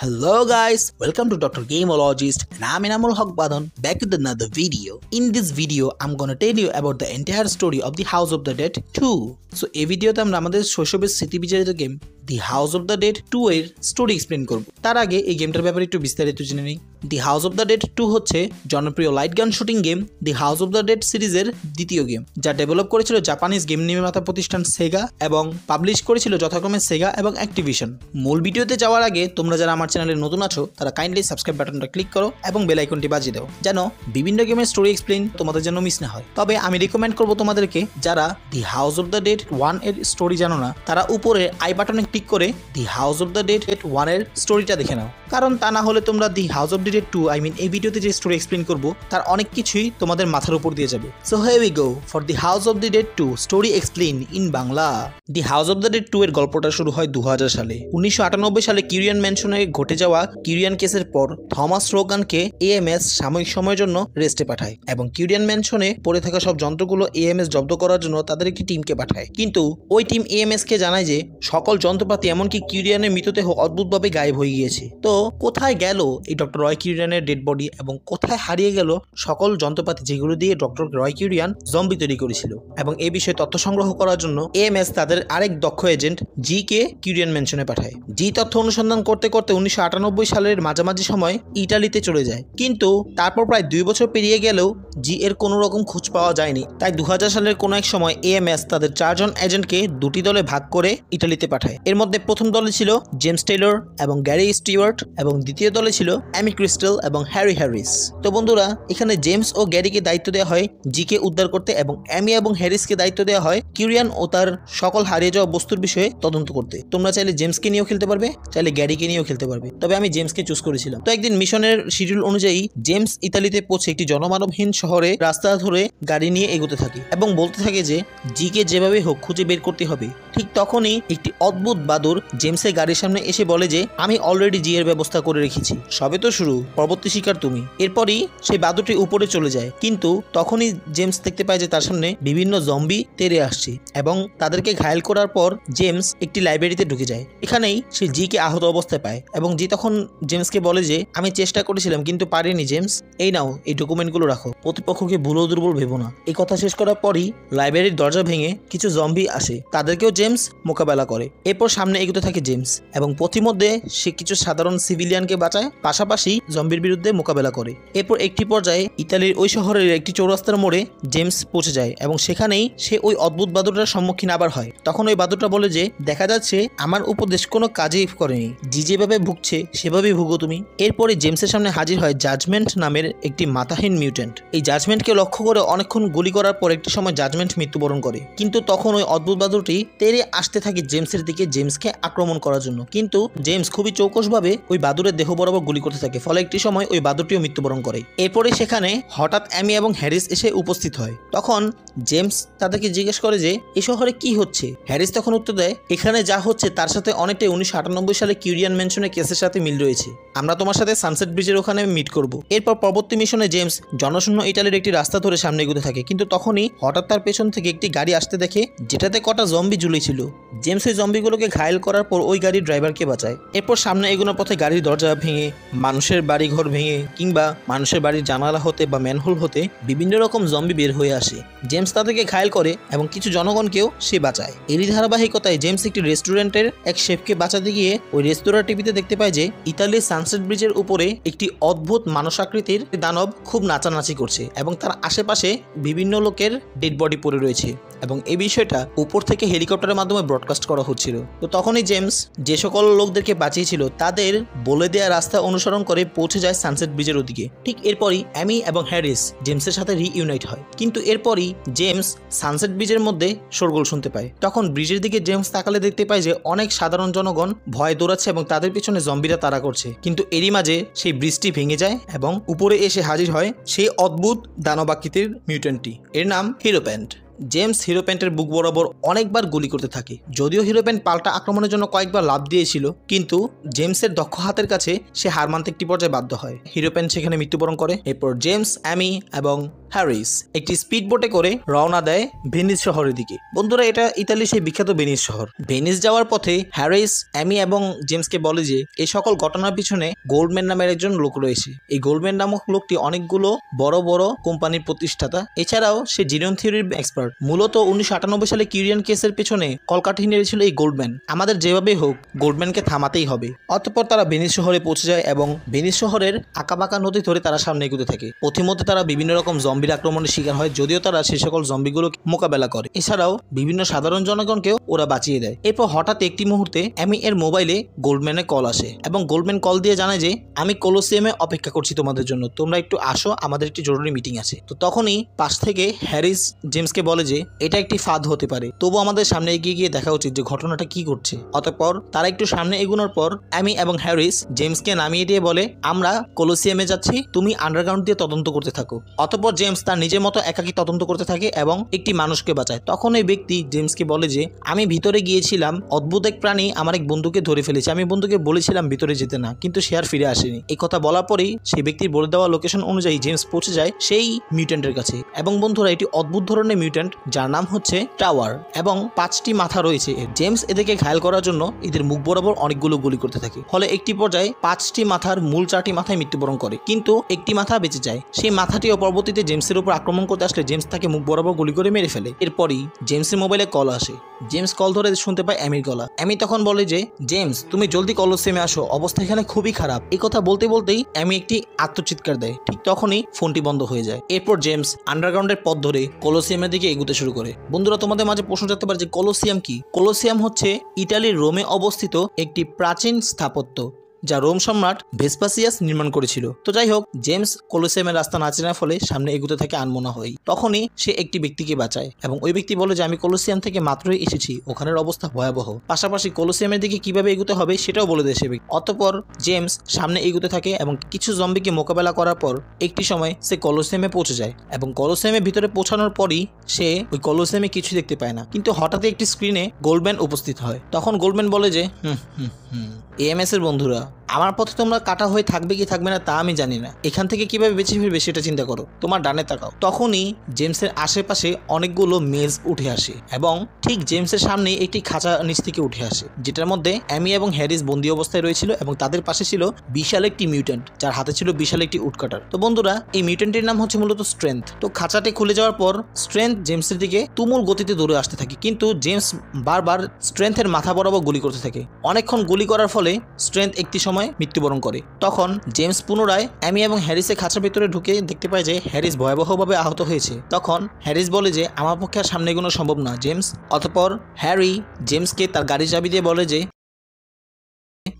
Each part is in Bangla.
Hello guys, welcome to Dr. Gameologist and I'm Enamul Haq back with another video. In this video, I'm gonna tell you about the entire story of the House of the Dead 2. So এই ভিডিওতে আমরা আমাদের শৈশবের the game the house of the dead two এর স্টোরি এক্সপ্লেন করব। তার আগে এই গেমটার ব্যাপারে একটু বিস্তারিত জেনে নিই। The house of the dead two হচ্ছে জনপ্রিয় light gun shooting game the house of the dead সিরিজের দ্বিতীয় গেম যা ডেভেলপ করেছিল জাপানিজ গেম নির্মাতা প্রতিষ্ঠান সেগা এবং পাবলিশ করেছিল যথাক্রমে সেগা এবং অ্যাক্টিভিশন মূল ভিডিওতে যাওয়ার আগে তোমরা যারা আমার চ্যানেলে নতুন আছো, তারা কাইন্ডলি সাবস্ক্রাইব বাটনটা ক্লিক করো এবং বেল আইকনটি বাজিয়ে দাও, যেন বিভিন্ন গেমের স্টোরি এক্সপ্লেন তোমাদের জন্য মিস না হয়। তবে আমি রিকমেন্ড করব তোমাদেরকে, যারা the house of the dead ওয়ানের স্টোরি জানো না, তারা উপরে আই বাটনে ক্লিক করে the house of the dead ওয়ানের স্টোরিটা দেখে নাও। কারণ তা না হলে তোমরা the house of the dead two I mean এই ভিডিওতে যে স্টোরি এক্সপ্লেন করব, তার অনেক কিছুই তোমাদের মাথার উপর দিয়ে যাবে। So hey we go for the house of the dead two story explain in Bangla the house of the dead two এর গল্পটা শুরু হয় দু সালে। উনিশশো সালে কিউরিয়ান ম্যানশনে ঘটে যাওয়া কিউরিয়ান কেসের পর থমাস রোগানকে এএমএস সাময়িক সময়ের জন্য রেস্টে পাঠায় এবং কিউরিয়ান ম্যানশনে পড়ে থাকা সব যন্ত্রগুলো এএমএস জব্দ করার জন্য তাদের একটি টিমকে পাঠায়। কিন্তু ওই টিম এএমএস কে জানায় যে সকল যন্ত্রপাতি এমনকি কিউরিয়ানের মৃতদেহ অদ্ভুতভাবে গায়েব হয়ে গিয়েছে? তো কোথায় গেল এই ডক্টর রয় কিউরিয়ানের ডেড বডি এবং কোথায় হারিয়ে গেল সকল যন্ত্রপাতি যেগুলো দিয়ে ডক্টর রয় কিউরিয়ান জম্বি তৈরি করেছিল? এবং এই বিষয়ে তথ্য সংগ্রহ করার জন্য এএমএস তাদের আরেক দক্ষ এজেন্ট জি কে কিউরিয়ান মেনশনে পাঠায়। জি তথ্য অনুসন্ধান করতে করতে উনিশশো আটানব্বই সালের মাঝামাঝি সময় ইটালিতে চলে যায়। কিন্তু তারপর প্রায় দুই বছর পেরিয়ে গেলেও জি এর কোনো রকম খোঁজ পাওয়া যায়নি। তাই দু হাজার সালের কোনো এক সময় এএমএস তাদের চারজন এজেন্টকে দুটি দলে ভাগ করে ইটালিতে পাঠায়। এর মধ্যে প্রথম দলে ছিল জেমস টেইলর এবং গ্যারি স্টিওয়ার্ট এবং দ্বিতীয় দলে ছিল অ্যামি ক্রিস্টাল এবং হ্যারি হ্যারিস। তো বন্ধুরা, এখানে জেমস ও গ্যারিকে দায়িত্ব দেওয়া হয় জিকে উদ্ধার করতে এবং অ্যামি এবং হ্যারিসকে দায়িত্ব দেওয়া হয় কিউরিয়ান ও তার সকল হারিয়ে যাওয়া বস্তুর বিষয়ে তদন্ত করতে। তোমরা চাইলে জেমসকে নিয়েও খেলতে পারবে, চাইলে গ্যারিকে নিয়েও খেলতে পারবে। তবে আমি জেমসকে চুজ করেছিলাম। তো একদিন মিশনের শিডিউল অনুযায়ী জেমস ইতালিতে পৌঁছে একটি জনমানবহীন শহরে রাস্তা ধরে গাড়ি নিয়ে এগোতে থাকে এবং বলতে থাকে যে, জিকে যেভাবে হোক খুঁজে বের করতে হবে। ঠিক তখনই একটি অদ্ভুত বাদর জেমসের গাড়ির সামনে এসে বলে যে, আমি অলরেডি জি এর ব্যবস্থা করে রেখেছি। সবে তো শুরু। পরবর্তী শিকার তুমি। এরপরই সেই বাদরটি উপরে চলে যায়। কিন্তু তখনই জেমস দেখতে পায় যে, তার সামনে বিভিন্ন জম্বি তেরে আসছে এবং তাদেরকে ঘায়েল করার পর জেমস একটি লাইব্রেরিতে ঢুকে যায়। এখানেই সে জিকে আহত অবস্থায় পায় এবং জি তখন জেমসকে বলে যে, আমি চেষ্টা করেছিলাম কিন্তু পারিনি জেমস। এই নাও, এই ডকুমেন্টগুলো রাখো। প্রতিপক্ষকে ভুলো দুর্বল ভেবো না। এই কথা শেষ করার পরই লাইব্রেরির দরজা ভেঙে কিছু জম্বি আসে। তাদেরকেও জেমস মোকাবেলা করে। এরপর সামনে এগোতে থাকে জেমস এবং পথিমধ্যে সে কিছু সাধারণ সিভিলিয়ানকে বাঁচায়, পাশাপাশি জম্বির বিরুদ্ধে মোকাবেলা করে। এরপর একটি পর্যায়ে ইতালির ওই শহরের একটি চৌরাস্তার মোড়ে জেমস পৌঁছে যায় এবং সেখানেই সে ওই অদ্ভুত বাদুরটার সম্মুখীন আবার হয়। তখন ওই বাদুরটা বলে যে, দেখা যাচ্ছে আমার উপদেশ কোনো কাজেই করেনি। যে যেভাবে ভুগছে, সেভাবেই ভুগো তুমি। এরপরে জেমসের সামনে হাজির হয় জাজমেন্ট নামের একটি মাথাহীন মিউটেন্ট। এই জাজমেন্টকে লক্ষ্য করে অনেকক্ষণ গুলি করার পর একটি সময় জাজমেন্ট মৃত্যুবরণ করে। কিন্তু তখন ওই অদ্ভুত বাদুরটি তেরে আসতে থাকে জেমসের দিকে জেমসকে আক্রমণ করার জন্য। কিন্তু জেমস খুবই চৌকসভাবে ওই বাদুরের দেহ বরাবর গুলি করতে থাকে, ফলে একটি সময় ওই বাদুরটিও মৃত্যুবরণ করে। এরপরে সেখানে হঠাৎ অ্যামি এবং হ্যারিস এসে উপস্থিত হয়। তখন জেমস তাদেরকে জিজ্ঞেস করে যে, এ শহরে কি হচ্ছে? হ্যারিস তখন উত্তর দেয়, এখানে যা হচ্ছে তার সাথে অনেকটাই উনিশশো আটানব্বই সালে কিউরিয়ান মেনশনের কেসের সাথে মিল রয়েছে। আমরা তোমার সাথে সানসেট ব্রিজের ওখানে মিট করব। এরপর পরবর্তী মিশনে জেমস জনশূন্য ইটালির একটি রাস্তা ধরে সামনে এগোতে থাকে। কিন্তু তখনই হঠাৎ তার পেছন থেকে একটি গাড়ি আসতে দেখে, যেটাতে কটা জম্বি ঝুলেছিল জেমস ওই জম্বিগুলোকে ঘায়েল করার পর ওই গাড়ির ড্রাইভারকে বাঁচায়। এরপর সামনে এগোনোর পথে গাড়ির দরজা ভেঙে, মানুষের বাড়ি ঘর ভেঙে কিংবা মানুষের বাড়ির জানালা হতে বা ম্যানহোল হতে বিভিন্ন রকম জম্বি বের হয়ে আসে। জেমস তাদেরকে ঘায়েল করে এবং কিছু জনগণকেও সে বাঁচায়। এরই ধারাবাহিকতায় জেমস একটি রেস্টুরেন্টের এক শেফকে বাঁচাতে গিয়ে ওই রেস্তোরাঁ টিভিতে দেখতে পায় যে ইতালির সানসেট ব্রিজের উপরে একটি অদ্ভুত মানসাকৃতির দানব খুব নাচানাচি করছে এবং তার আশেপাশে বিভিন্ন লোকের ডেড বডি পড়ে রয়েছে। এবং এই বিষয়টা উপর থেকে হেলিকপ্টারের মাধ্যমে ব্রডকাস্ট করা হচ্ছিল। তো তখনই জেমস যে সকল লোকদেরকে বাঁচিয়েছিল, তাদের বলে দেওয়া রাস্তা অনুসরণ করে পৌঁছে যায় সানসেট ব্রিজের ওদিকে। ঠিক এরপরই অ্যামি এবং হ্যারিস জেমসের সাথে রিইউনাইট হয়। কিন্তু এরপরই জেমস সানসেট ব্রিজের মধ্যে শোরগোল শুনতে পায়। তখন ব্রিজের দিকে জেমস তাকালে দেখতে পায় যে অনেক সাধারণ জনগণ ভয় দৌড়াচ্ছে এবং তাদের পিছনে জম্বিরা তাড়া করছে। কিন্তু এরই মাঝে সেই ব্রিজটি ভেঙে যায় এবং উপরে এসে হাজির হয় সেই অদ্ভুত দানবাকৃতির মিউটেন্টটি এর নাম হিরো প্যান্ট জেমস হিরো প্যান্টের বুক বরাবর অনেকবার গুলি করতে থাকে। যদিও হিরো প্যান্ট পাল্টা আক্রমণের জন্য কয়েকবার লাভ দিয়েছিল, কিন্তু জেমসের দক্ষ হাতের কাছে সে হার মানতে একটি পর্যায়ে বাধ্য হয়। হিরো প্যান্ট সেখানে মৃত্যুবরণ করে। এরপর জেমস, অ্যামি এবং হ্যারিস একটি স্পিড বোটে করে রওনা দেয় ভেনিস শহরের দিকে। বন্ধুরা, এটা ইতালির সেই বিখ্যাত ভেনিস শহর। ভেনিস যাওয়ার পথে হ্যারিস, অ্যামি এবং জেমসকে বলে যে এই সকল ঘটনার পিছনে গোল্ডম্যান নামের একজন লোক রয়েছে। এই গোল্ডম্যান নামক লোকটি অনেকগুলো বড় বড় কোম্পানির প্রতিষ্ঠাতা। এছাড়াও সে জিরন থিওরির এক্সপার্ট। মূলত উনিশশো আটানব্বই সালে কিউরিয়ান কেসের পেছনে কলকাঠি নেড়েছিল এই গোল্ডম্যান। আমাদের যেভাবে হোক, গোল্ডম্যানকে থামাতেই হবে। অতঃপর তারা ভেনিস শহরে পৌঁছে যায় এবং ভেনিস শহরের আঁকাবাঁকা নদী ধরে তারা সামনে এগুতে থাকে। পথিমধ্যে তারা বিভিন্ন রকম জম্বির আক্রমণের শিকার হয় যদিও তারা সে সকল জম্বিগুলো মোকাবেলা করে। এছাড়াও বিভিন্ন সাধারণ জনগণকেও ওরা বাঁচিয়ে দেয়। এরপর হঠাৎ একটি মুহূর্তে অ্যামি এর মোবাইলে গোল্ডম্যানের কল আসে এবং গোল্ডম্যান কল দিয়ে জানায় যে, আমি কোলোসিয়ামে অপেক্ষা করছি তোমাদের জন্য। তোমরা একটু আসো, আমাদের একটি জরুরি মিটিং আছে। তো তখনই পাশ থেকে হ্যারিস জেমসকে বলে যে, এটা একটি ফাঁদ হতে পারে। তবু আমাদের সামনে এগিয়ে গিয়ে দেখা উচিত যে, ঘটনাটা কি ঘটছে। অতঃপর তারা একটু সামনে এগোনোর পর অ্যামি এবং হ্যারিস জেমসকে নামিয়ে দিয়ে বলে, আমরা কোলোসিয়ামে যাচ্ছি। তুমি আন্ডারগ্রাউন্ড দিয়ে তদন্ত করতে থাকো। অতঃপর জেমস তার নিজের মতো একাকী তদন্ত করতে থাকে এবং একটি মানুষকে বাঁচায়। তখন এই ব্যক্তি জেমসকে বলে যে, আমি ভিতরে গিয়েছিলাম, অদ্ভুত এক প্রাণী আমার এক বন্ধুকে ধরে ফেলেছে। আমি বন্ধুকে বলেছিলাম ভিতরে যেতে না, কিন্তু সে আর ফিরে আসেনি। এই কথা বলার পরেই সেই ব্যক্তির বলে দেওয়া লোকেশন অনুযায়ী জেমস পৌঁছে যায় সেই মিউটেন্টের কাছে। এবং বন্ধুরা, এটি অদ্ভুত ধরনের মিউটেন্ট যার নাম হচ্ছে টাওয়ার এবং পাঁচটি মাথা রয়েছে জেমস এদেরকে ঘায়াল করার জন্য এদের মুখ বরাবর অনেকগুলো গুলি করতে থাকে। ফলে একটি পর্যায়ে পাঁচটি মাথার মূল চারটি মাথায় মৃত্যুবরণ করে। কিন্তু একটি মাথা বেঁচে যায়। সেই মাথাটিও পরবর্তীতে জেমসের উপর আক্রমণ করতে আসলে জেমস তাকে মুখ বরাবর গুলি করে মেরে ফেলে। এরপরই জেমসের মোবাইলে কল আসে। জেমস কল ধরে শুনতে পায় অ্যামির গলা। অ্যামি তখন বলে যে, জেমস, তুমি জলদি কলসেমে আসো। অবস্থা এখানে খুবই খারাপ। এই কথা বলতে বলতেই অ্যামি একটি আত্মচিৎকার দেয়। ঠিক তখনই ফোনটি বন্ধ হয়ে যায়। এরপর জেমস আন্ডারগ্রাউন্ডের পথ ধরে কলোসিয়ামের দিকে এগুতে শুরু করে। বন্ধুরা, তোমাদের মাঝে প্রশ্ন জানতে পারে যে, কলোসিয়াম কি? কলোসিয়াম হচ্ছে ইটালির রোমে অবস্থিত একটি প্রাচীন স্থাপত্য। যা রোম সম্রাট ভেসপাসিয়াস নির্মাণ করেছিল। তো যাই হোক, জেমস কলোসিয়ামের রাস্তা না চেনার ফলে সামনে এগুতে থাকে আনমনা হই। তখনই সে একটি ব্যক্তিকে বাঁচায় এবং ওই ব্যক্তি বলে যে, আমি কলোসিয়াম থেকে মাত্রই এসেছি। ওখানের অবস্থা ভয়াবহ। পাশাপাশি কলোসিয়ামের দিকে কীভাবে এগুতে হবে সেটাও বলে দেয় সে ব্যক্তি। অতঃপর জেমস সামনে এগুতে থাকে এবং কিছু জম্বিকে মোকাবেলা করার পর একটি সময় সে কলোসিয়ামে পৌঁছে যায় এবং কলোসিয়ামের ভিতরে পৌঁছানোর পরই সে ওই কলোসিয়ামে কিছু দেখতে পায় না। কিন্তু হঠাৎই একটি স্ক্রিনে গোল্ডম্যান উপস্থিত হয়। তখন গোল্ডম্যান বলে যে, হুম হুম হুম এএমএস এর বন্ধুরা আমার পথে তোমরা কাটা হয়ে থাকবে কি থাকবে না তা আমি জানি না। এখান থেকে কীভাবে বেঁচে ফিরবে সেটা চিন্তা করো। তোমার ডানে তাকাও। তখনই জেমসের আশেপাশে অনেকগুলো মেজ উঠে আসে এবং ঠিক জেমসের সামনে একটি খাঁচা নিচ থেকে উঠে আসে, যেটার মধ্যে অ্যামি এবং হ্যারিস বন্দি অবস্থায় রয়েছিল এবং তাদের পাশে ছিল বিশাল একটি মিউটেন্ট যার হাতে ছিল বিশাল একটি উটকাটার। তো বন্ধুরা, এই মিউটেন্টের নাম হচ্ছে মূলত স্ট্রেংথ। তো খাঁচাটি খুলে যাওয়ার পর স্ট্রেংথ জেমসের দিকে তুমুল গতিতে দৌড়ে আসতে থাকে, কিন্তু জেমস বারবার স্ট্রেংথের মাথা বরাবর গুলি করতে থাকে। অনেকক্ষণ গুলি করার ফলে স্ট্রেংথ একটি সময় মৃত্যুবরণ করে। তখন জেমস পুনরায় অ্যামি এবং হ্যারিসের খাঁচার ভিতরে ঢুকে দেখতে পায় যে হ্যারিস ভয়াবহভাবে আহত হয়েছে। তখন হ্যারিস বলে যে, আমার পক্ষে সামনে এগোনো সম্ভব না, জেমস। অতপর হ্যারি জেমসকে তার গাড়ির চাবি দিয়ে বলে যে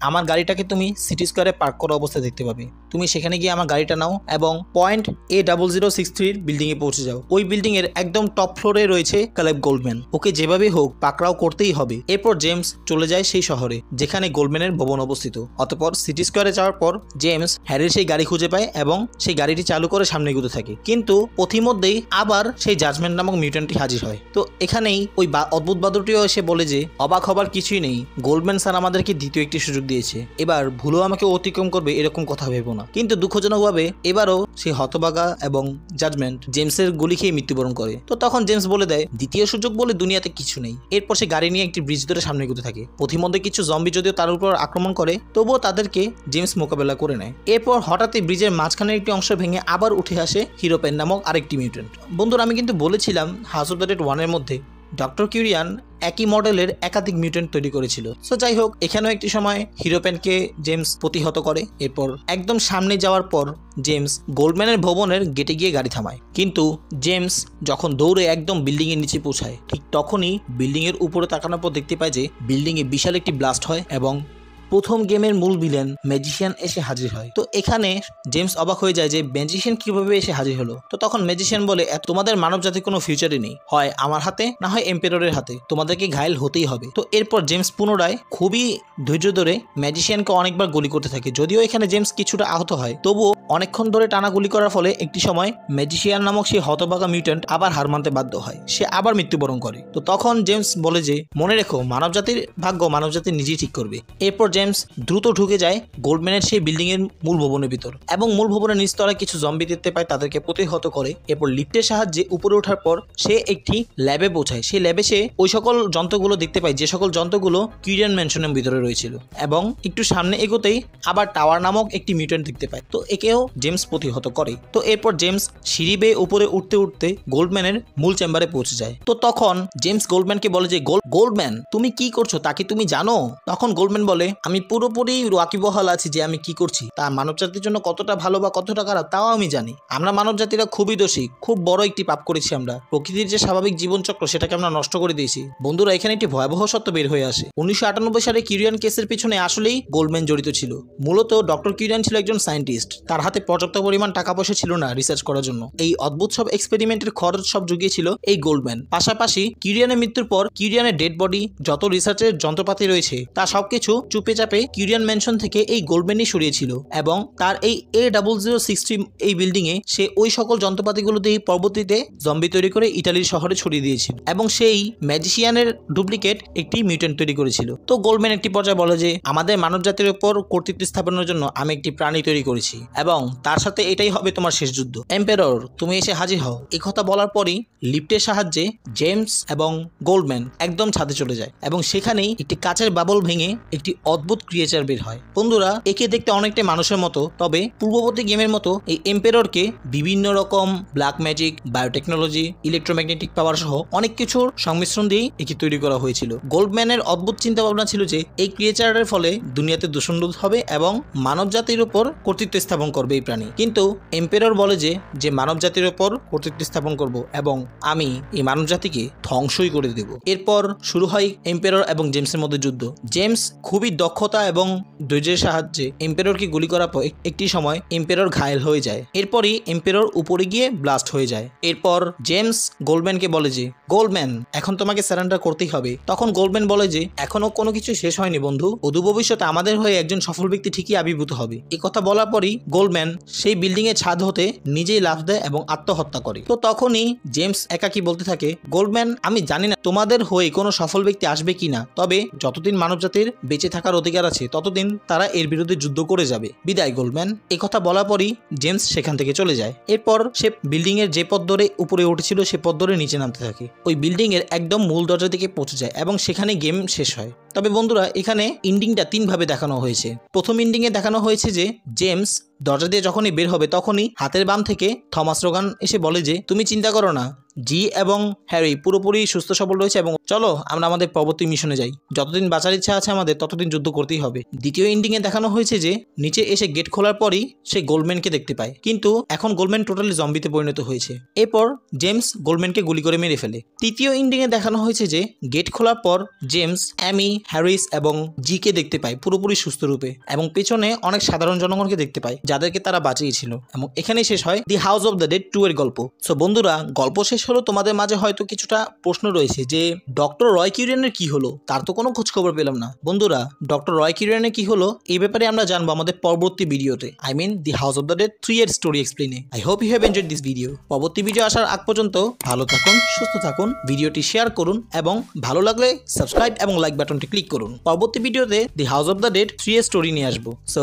আমার গাড়িটাকে তুমি সিটি স্কোয়ারে পার্ক করা অবস্থায় দেখতে পাবে। তুমি সেখানে গিয়ে আমার গাড়িটা নাও এবং point A double zero six থ্রির বিল্ডিংয়ে পৌঁছে যাও। ওই বিল্ডিং এর একদম টপ ফ্লোরে রয়েছে কালেব গোল্ডম্যান। ওকে যেভাবে হোক পাকড়াও করতেই হবে। এরপর জেমস চলে যায় সেই শহরে, যেখানে গোল্ডম্যানের ভবন অবস্থিত। অতপর সিটি স্কোয়ারে যাওয়ার পর জেমস হ্যারির সেই গাড়ি খুঁজে পায় এবং সেই গাড়িটি চালু করে সামনে এগোতে থাকে। কিন্তু পথিমধ্যেই আবার সেই জাজমেন্ট নামক মিউটেন্টটি হাজির হয়। তো এখানেই ওই অদ্ভুত বাদুরটিও এসে বলে যে, অবাক হবার কিছুই নেই। গোল্ডম্যান স্যার আমাদেরকে দ্বিতীয় একটি সুযোগ দিয়েছে। এবার ভুলও আমাকে অতিক্রম করবে এরকম কথা ভেবো না। কিন্তু দুঃখজনকভাবে এবারও সে হতবাগা এবং জাজমেন্ট জেমসের গুলি খেয়ে মৃত্যুবরণ করে। তো তখন জেমস বলে দেয়, দ্বিতীয় সুযোগ বলে দুনিয়াতে কিছু নেই। এরপর সে গাড়ি নিয়ে একটি ব্রিজ ধরে সামনে এগোতে থাকে। পথিমধ্যে কিছু জম্বি যদিও তার উপর আক্রমণ করে, তবুও তাদেরকে জেমস মোকাবেলা করে নেয়। এরপর হঠাৎই ব্রিজের মাঝখানের একটি অংশ ভেঙে আবার উঠে আসে হিরোপেন নামক আরেকটি মিউটেন্ট বন্ধুরা, আমি কিন্তু বলেছিলাম হাউস অফ দ্য ডেড ওয়ানের মধ্যে ডক্টর কিউরিয়ান একই মডেলের একাধিক মিউটেন্ট তৈরি করেছিল। সো যাই হোক, এখানেও একটি সময় হিরোপ্যানকে জেমস প্রতিহত করে। এরপর একদম সামনে যাওয়ার পর জেমস গোল্ডম্যানের ভবনের গেটে গিয়ে গাড়ি থামায়। কিন্তু জেমস যখন দৌড়ে একদম বিল্ডিং এর নিচে পৌঁছায়, ঠিক তখনই বিল্ডিং এর উপরে তাকানোর পর দেখতে পায় যে বিল্ডিং এ বিশাল একটি ব্লাস্ট হয় এবং প্রথম গেমের মূল ভিলেন ম্যাজিশিয়ান এসে হাজির হয়। তো এখানে জেমস অবাক হয়ে যায় যে ম্যাজিশিয়ান কীভাবে এসে হাজির হলো? তো তখন ম্যাজিশিয়ান বলে তোমাদের মানব জাতির কোনো ফিউচারই নেই। হয় আমার হাতে, না হয় এম্পেররের হাতে। তোমাদেরকে ঘায়েল হতেই হবে। তো এরপর জেমস পুনরায় খুবই ধৈর্য ধরে ম্যাজিশিয়ানকে অনেকবার গুলি করতে থাকে। যদিও এখানে জেমস কিছুটা আহত হয়, তবুও অনেকক্ষণ ধরে টানা গুলি করার ফলে একটি সময় ম্যাজিশিয়ান নামক সেই হতবাগা মিউট্যান্ট আবার হার মানতে বাধ্য হয়। সে আবার মৃত্যুবরণ করে। তো তখন জেমস বলে যে, মনে রেখো, মানবজাতির ভাগ্য মানবজাতি নিজেই ঠিক করবে। এরপর জেমস দ্রুত ঢুকে যায় গোল্ডম্যানের সেই বিল্ডিং এর মূল ভবনের ভিতর এবং মূল ভবনের নিচতলায় কিছু জম্বি দেখতে পায় তাদেরকে প্রতিহত করে। এরপর লিফটের সাহায্যে উপরে ওঠার পর সে একটি ল্যাবে পৌঁছায়। সেই ল্যাবে সে ওই সকল যন্ত্রগুলো দেখতে পায়, যে সকল যন্ত্রগুলো কিউরিয়ান ম্যানশনের ভিতরে রয়েছিল এবং একটু সামনে এগোতেই আবার টাওয়ার নামক একটি মিউটেন্ট দেখতে পায়। তো একেও জেমস প্রতিহত করে। তো এরপর জেমস সিঁড়ি বেয়ে উপরে উঠতে উঠতে গোল্ডম্যানের মূল চেম্বারে পৌঁছে যায়। তো তখন জেমস গোল্ডম্যানকে বলে যে গোল্ড গোল্ডম্যান, তুমি কি করছ? তাকে তুমি জানো? তখন গোল্ডম্যান বলে আমি পুরোপুরি ওয়াকিবহাল আছি যে আমি কি করছি। তা মানবজাতির জন্য কতটা ভালো বা কতটা খারাপ তাও আমি জানি। আমরা মানবজাতিরা খুবই দোষী, খুব বড় একটি পাপ করেছি আমরা। প্রকৃতির যে স্বাভাবিক জীবনচক্র সেটাকে আমরা নষ্ট করে দিয়েছি। বন্ধুরা, এখানে একটি ভয়াবহ সত্য বের হয়ে আসে। উনিশশো আটানব্বই সালে কিউরিয়ান কেসের পিছনে আসলেই গোল্ডম্যান জড়িত ছিল। মূলত ডক্টর কিউরিয়ান ছিল একজন সায়েন্টিস্ট। তার হাতে পর্যাপ্ত পরিমাণ টাকা পয়সা ছিল না রিসার্চ করার জন্য। এই অদ্ভুত সব এক্সপেরিমেন্টের খরচ সব জুগিয়েছিল এই গোল্ডম্যান পাশাপাশি কিউরিয়ানের মৃত্যুর পর কিউরিয়ানের ডেড বডি, যত রিসার্চের যন্ত্রপাতি রয়েছে, তা সবকিছু চুপে চাপে কিউরিয়ান ম্যানশন থেকে এই গোল্ডম্যানই সরিয়েছিল এবং তার এই এ ডাবল জিরো সিক্সটি এই বিল্ডিং এ সে ওই সকল যন্ত্রপাতিগুলো দিয়ে পরবর্তীতে জম্বি তৈরি করে ইটালির শহরে ছড়িয়ে দিয়েছিল এবং সেই ম্যাজিশিয়ানের ডুপ্লিকেট একটি মিউটেন্ট তৈরি করেছিল। তো গোল্ডম্যান একটি পর্যায়ে বলে যে, আমাদের মানব জাতির উপর কর্তৃত্ব স্থাপনের জন্য আমি একটি প্রাণী তৈরি করেছি এবং তার সাথে এটাই হবে তোমার শেষ যুদ্ধ। এম্পেরর তুমি এসে হাজির হও। এই কথা বলার পরই লিফটের সাহায্যে জেমস এবং গোল্ডম্যান একদম ছাদে চলে যায় এবং সেখানেই একটি কাচের বাবল ভেঙে একটি অদ্ভুত ক্রিয়েচার বের হয়। বন্ধুরা, একে দেখতে অনেকটা মানুষের মতো, তবে পূর্ববর্তী গেমের মতো এই এম্পেররকে বিভিন্ন রকম black magic biotechnology electromagnetic power সহ অনেক কিছুর সংমিশ্রণ দিয়েই একে তৈরি করা হয়েছিল। গোল্ডম্যানের অদ্ভুত চিন্তা ভাবনা ছিল যে, এই ক্রিয়েচারের ফলে দুনিয়াতে দূষণরোধ হবে এবং মানব জাতির উপর কর্তৃত্ব স্থাপন করবে এই প্রাণী। কিন্তু এম্পেরর বলে যে যে মানব জাতির উপর কর্তৃত্ব স্থাপন করব এবং আমি এই মানব জাতিকে ধ্বংসই করে দেব। এরপর শুরু হয় এম্পেরর এবং জেমসের মধ্যে যুদ্ধ। জেমস খুবই দক্ষতা এবং ধৈর্যের সাহায্যে এম্পেররকে গুলি করার পর একটি সময় এম্পেরর ঘায়েল হয়ে যায়। এরপরই এম্পেরর উপরে গিয়ে ব্লাস্ট হয়ে যায়। এরপর জেমস গোল্ডম্যানকে বলে যে, গোল্ডম্যান, এখন তোমাকে স্যারেন্ডার করতেই হবে। তখন গোল্ডম্যান বলে যে, এখনও কোনো কিছু শেষ হয়নি বন্ধু। অদূর ভবিষ্যতে আমাদের হয়ে একজন সফল ব্যক্তি ঠিকই আবির্ভূত হবে। এই কথা বলার পরই গোল্ডম্যান সেই বিল্ডিং এর ছাদ হতে নিজেই লাফ দেয় এবং আত্মহত্যা করে। তো তখনই জেমস একাকি বলতে থাকে, গোল্ডম্যান, আমি জানি না তোমাদের হয়ে কোনো সফল ব্যক্তি আসবে কিনা। তবে যতদিন মানবজাতির বেঁচে থাকার অধিকার আছে, ততদিন তারা এর বিরুদ্ধে যুদ্ধ করে যাবে। বিদায় গোল্ডম্যান কথা বলার পরই জেমস সেখান থেকে চলে যায়। এরপর সে বিল্ডিং এর যে পথ ধরে উপরে উঠেছিল, সে পথ ধরে নিচে নামতে থাকে। ওই বিল্ডিং এর একদম মূল দরজা থেকে পৌঁছে যায় এবং সেখানে গেম শেষ হয়। তবে বন্ধুরা, এখানে ইন্ডিংটা তিনভাবে দেখানো হয়েছে। প্রথম ইন্ডিংয়ে দেখানো হয়েছে যে, জেমস দরজা দিয়ে যখনই বের হবে, তখনই হাতের বাম থেকে থমাস রোগান এসে বলে যে, তুমি চিন্তা করো না জি এবং হ্যারি পুরোপুরি সুস্থ, সবল রয়েছে এবং চলো আমরা আমাদের পরবর্তী মিশনে যাই। যতদিন বাঁচার ইচ্ছা আছে আমাদের, ততদিন যুদ্ধ করতেই হবে। দ্বিতীয় ইন্ডিংয়ে দেখানো হয়েছে যে, নিচে এসে গেট খোলার পরই সে গোল্ডম্যানকে দেখতে পায়। কিন্তু এখন গোল্ডম্যান টোটালি জম্বিতে পরিণত হয়েছে। এরপর জেমস গোল্ডম্যানকে গুলি করে মেরে ফেলে। তৃতীয় ইন্ডিংয়ে দেখানো হয়েছে যে গেট খোলার পর জেমস, অ্যামি, হ্যারিস এবং জিকে দেখতে পায় পুরোপুরি সুস্থ রূপে এবং পেছনে অনেক সাধারণ জনগণকে দেখতে পায়, যাদেরকে তারা বাঁচিয়েছিল। এবং এখানেই শেষ হয় the house of the dead two এর গল্প। সো বন্ধুরা, গল্প শেষ হলো তোমাদের মাঝে হয়তো কিছুটা প্রশ্ন রয়েছে যে, ডক্টর রয় কিউরিয়ানের কি হলো? তার তো কোনো খোঁজ খবর পেলাম না। বন্ধুরা, ডক্টর রয় কিউরিয়ানের কি হলো? এই ব্যাপারে আমরা জানব আমাদের পরবর্তী ভিডিওতে। I mean the house of the dead three এর story এক্সপ্লেনে I hope you have enjoyed this video পরবর্তী ভিডিও আসার আগ পর্যন্ত ভালো থাকুন, সুস্থ থাকুন, ভিডিওটি শেয়ার করুন এবং ভালো লাগলে সাবস্ক্রাইব এবং লাইক বাটনটি ক্লিক করুন। পরবর্তী ভিডিওতে the house of the dead three এর স্টোরি নিয়ে আসব। সো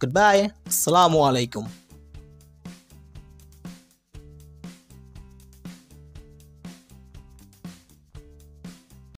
গুড বাই আসসালামু আলাইকুম